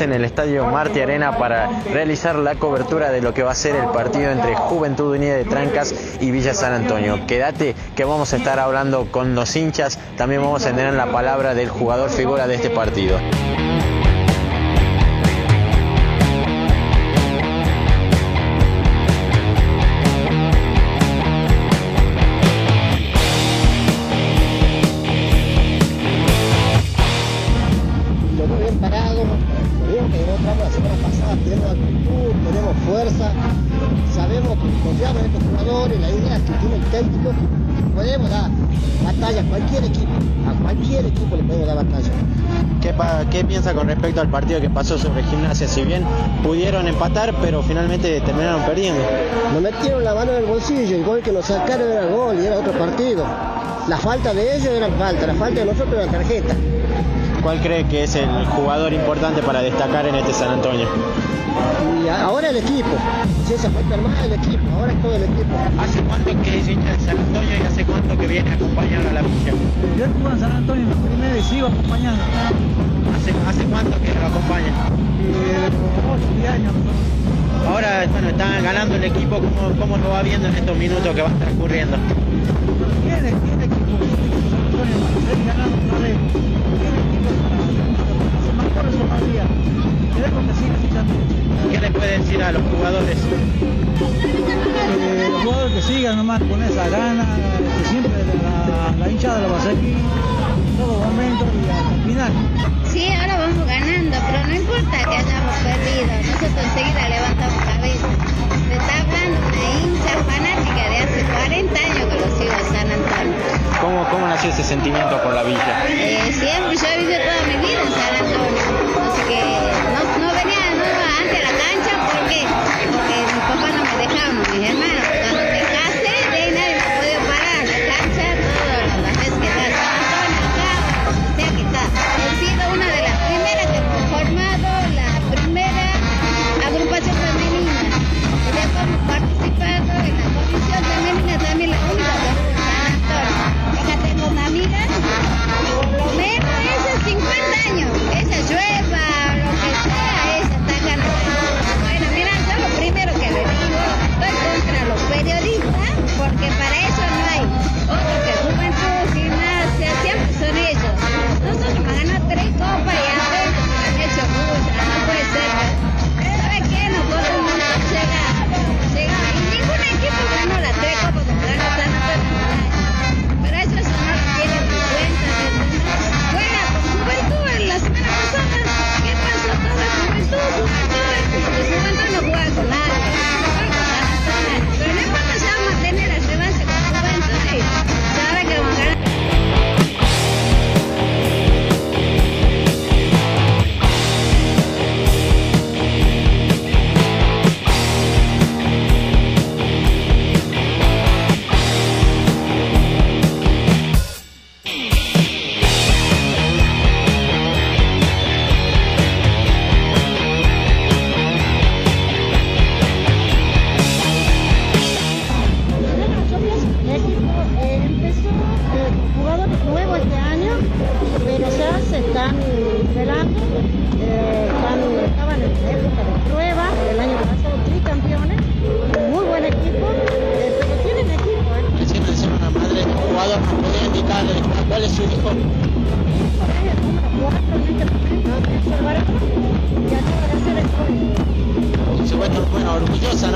en el estadio Marte Arena para realizar la cobertura de lo que va a ser el partido entre Juventud Unida de Trancas y Villa San Antonio. Quédate que vamos a estar hablando con los hinchas, también vamos a tener la palabra del jugador figura de este partido. ¿Qué, ¿Qué, piensa con respecto al partido que pasó sobre Gimnasia? Si bien pudieron empatar, pero finalmente terminaron perdiendo. Nos metieron la mano en el bolsillo, el gol que nos sacaron era gol y era otro partido. La falta de ellos era falta, la falta de nosotros era tarjeta. ¿Cuál cree que es el jugador importante para destacar en este San Antonio? Y ahora el equipo. Si esa fue más el equipo, ahora es todo el equipo. ¿Hace cuánto que es hincha de San Antonio y hace cuánto que viene acompañando a la villa? Yo estuve en San Antonio en la primera y sigo acompañando. ¿Hace, hace cuánto que lo acompaña? Eh, 8 años. Ahora, bueno, están ganando el equipo, ¿cómo, ¿cómo lo va viendo en estos minutos que van transcurriendo? Tiene, hinchada lo va a seguir en todo momento y hasta el final. Sí, ahora vamos ganando, pero no importa que hayamos perdido, nosotros enseguida levantamos cabeza. Se está hablando una hincha fanática de hace 40 años que lo sigo a San Antonio. ¿Cómo, ¿Cómo nació ese sentimiento por la villa? Eh, siempre, yo he vivido toda mi vida en San Antonio, así que no, no venía antes a la cancha, ¿por qué? Porque mis papás no me dejaban,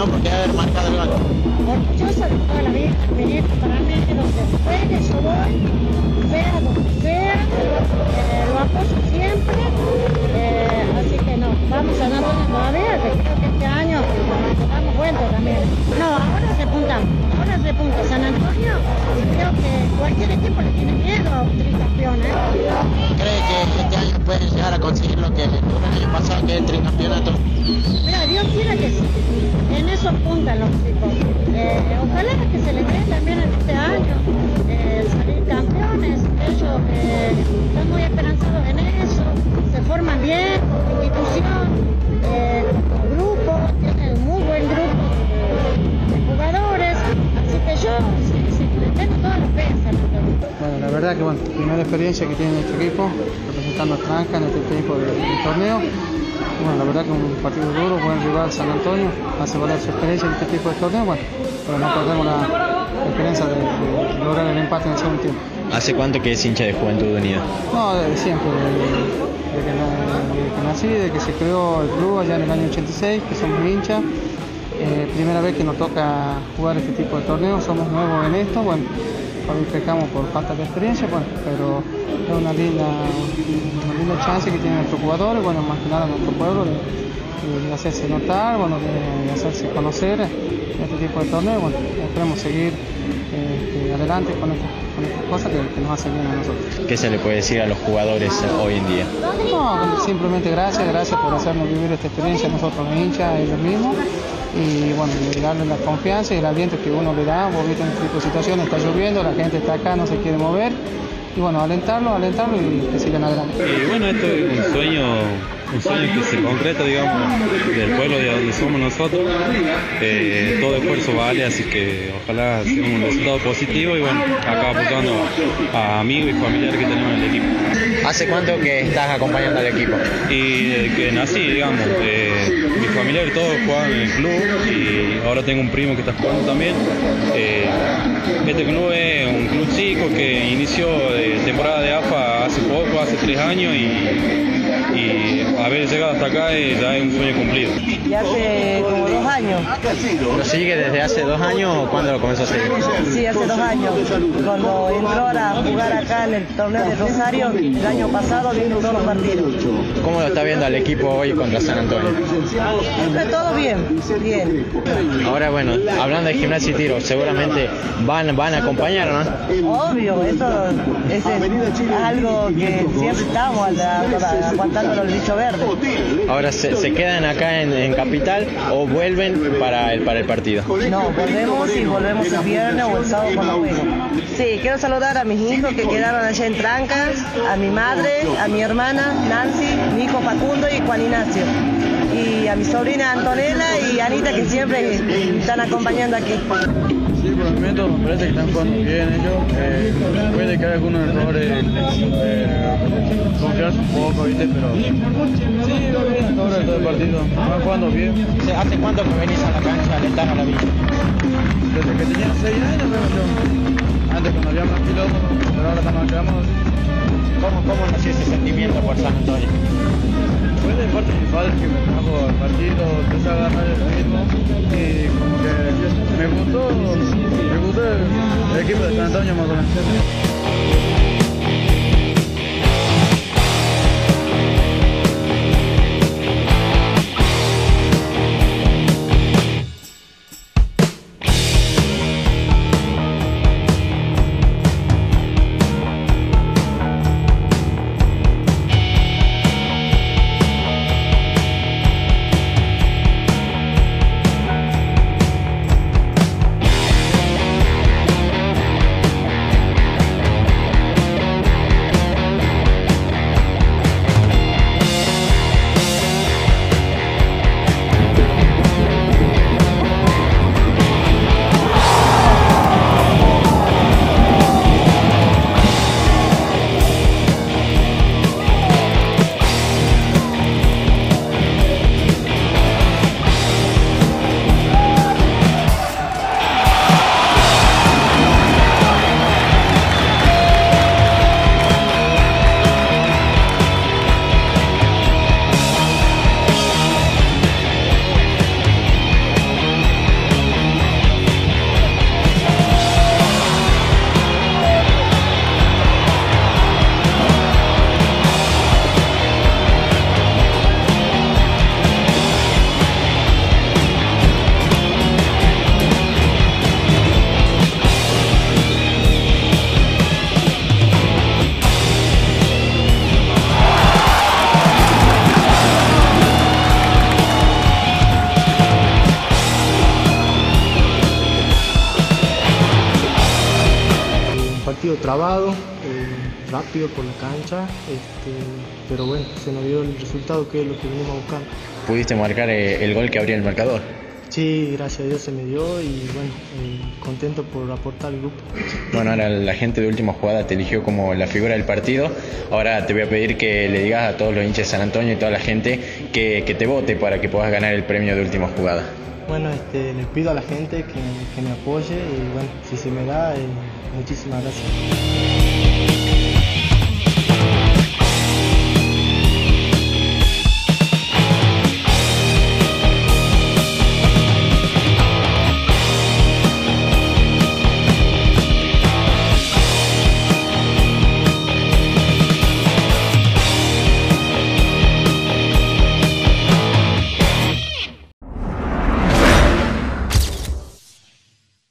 ¿no? Porque haber marcado el gol. orgullosa de toda la vida, venir para mí donde juegue, yo voy, sea donde sea, eh, lo apoyo siempre, eh, así que no, vamos a San Antonio todavía, que creo que este año nos damos cuenta también. No, ahora repuntamos, ahora repunta San Antonio y creo que cualquier equipo le tiene miedo a un tricampeón, ¿eh? ¿Cree que este año llegar a conseguir lo que tuvo el año pasado, que es el tricampeonato? Mira, Dios quiera que sí. En eso apuntan los chicos. Eh, ojalá que se les dé también en este año eh, salir campeones. Ellos eh, están muy esperanzados en eso. Se forman bien institución, eh, grupo. Tienen un muy buen grupo de, jugadores. Así que yo sí, sí, les tengo toda la fe a San Antonio. Bueno, la verdad que bueno, primera experiencia que tiene nuestro equipo, representando a Tranca en este tipo de, de torneo. Bueno, la verdad que un partido duro, buen rival San Antonio, hace valer su experiencia en este tipo de torneo, bueno, pero no perdemos la, esperanza de, de lograr el empate en el segundo tiempo. ¿Hace cuánto que es hincha de Juventud Unida? No, de siempre, de, de que, de que nací, de que se creó el club allá en el año 86, que somos hinchas. Eh, primera vez que nos toca jugar este tipo de torneos, somos nuevos en esto, bueno, hoy pecamos por falta de experiencia, bueno, pero es una linda, una linda chance que tienen nuestros jugadores, bueno, más que nada nuestro pueblo, de, de hacerse notar, bueno, de, de hacerse conocer en este tipo de torneos, bueno, esperemos seguir eh, adelante con estas, cosas que, que nos hacen bien a nosotros. ¿Qué se le puede decir a los jugadores hoy en día? No, simplemente gracias, gracias por hacernos vivir esta experiencia nosotros los hinchas, ellos mismos. Y bueno, darle la confianza y el aliento que uno le da, vos viste en este tipo de situaciones, está lloviendo, la gente está acá, no se quiere mover. Y bueno, alentarlo, alentarlo y que sigan adelante. Y bueno, esto es un sueño, un sueño que se concreta, digamos, del pueblo de donde somos nosotros. Eh, todo esfuerzo vale, así que ojalá sea un resultado positivo y bueno, acá apoyando a amigos y familiares que tenemos en el equipo. ¿Hace cuánto que estás acompañando al equipo? Y desde que nací, digamos, eh, mis familiares todos jugaban en el club y ahora tengo un primo que está jugando también. Eh, este club es un club chico que inició de temporada de AFA hace poco, hace tres años y, y haber llegado hasta acá eh, ya es un sueño cumplido. Y hace como dos años, ¿Lo sigue desde hace dos años o cuándo lo comenzó a seguir? sí, hace dos años, cuando entró ahora a jugar acá en el torneo de Rosario, el año pasado viendo todos los partidos. ¿Cómo lo está viendo al equipo hoy contra San Antonio? Está todo bien, bien. Ahora bueno, hablando de gimnasia y tiro, seguramente van, van a acompañar, ¿no? Obvio, eso es, es algo que siempre estamos aguantando el bicho verde. Ahora se, se quedan acá en, en Capital o vuelven para el, para el partido. No, volvemos y volvemos el viernes o el sábado por juego. Sí, quiero saludar a mis hijos que quedaron allá en Trancas, a mi madre, a mi hermana Nancy, mi hijo Facundo y Juan Ignacio. Y a mi sobrina Antonella y Anita que siempre están acompañando aquí. Sí, por el momento me parece que están jugando bien ellos. Eh, puede que haya algunos errores, eh, confiarse un poco, ¿viste? Pero sí, va bien todo el partido. Van jugando bien. ¿Hace cuánto que venís a la cancha a alentar a la villa? Desde que tenían 6 años, veo yo. Antes cuando había más pilotos, pero ahora estamos quedamos ¿Cómo, ¿Cómo nació ese sentimiento por San Antonio? Fue de que me trajo al partido, empecé a agarrar el ritmo y como que me gustó, me gustó el equipo de San Antonio más o menos. Partido trabado, eh, rápido por la cancha, este, pero bueno, se nos dio el resultado que es lo que venimos buscando. Pudiste marcar eh, el gol que abría el marcador. Sí, gracias a Dios se me dio y bueno, eh, contento por aportar al grupo. Bueno, ahora la gente de última jugada te eligió como la figura del partido. Ahora te voy a pedir que le digas a todos los hinchas de San Antonio y toda la gente que, que te vote para que puedas ganar el premio de última jugada. Bueno, este, les pido a la gente que, que me apoye y bueno, si se me da, eh, muchísimas gracias.